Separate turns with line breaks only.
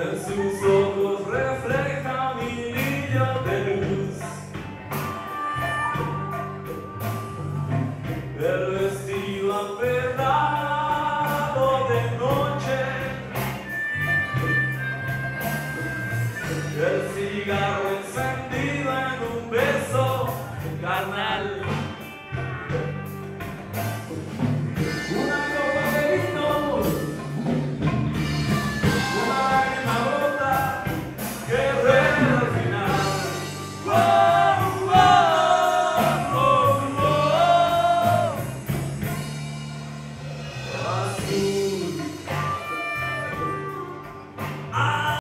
En sus ojos refleja mi brillo de luz. El vestido apretado de noche. El cigarro encendido en un beso carnal. Amen.